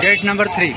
gate number three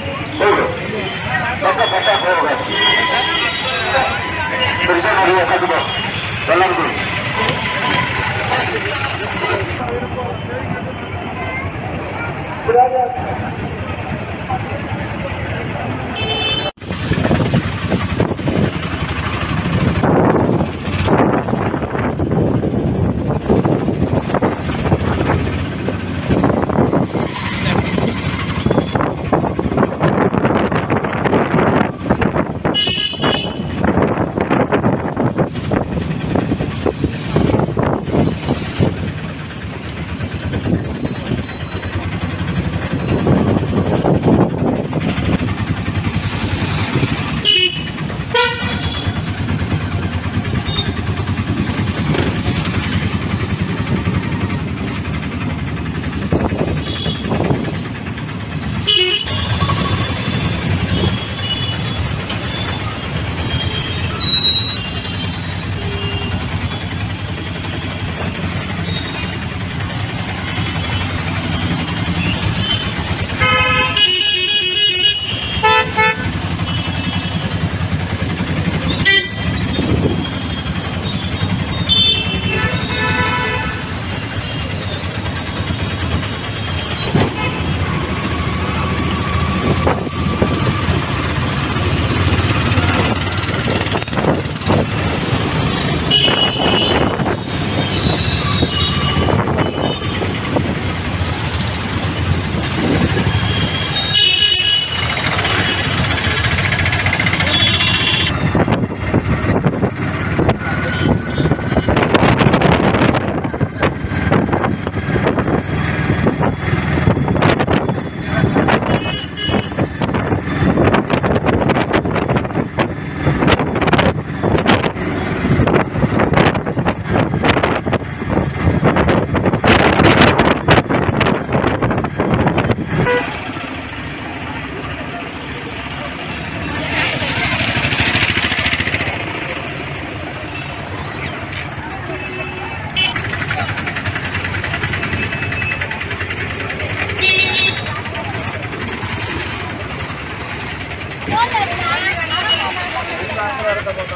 ಹಾಕಲಾರತಕ್ಕಂಥ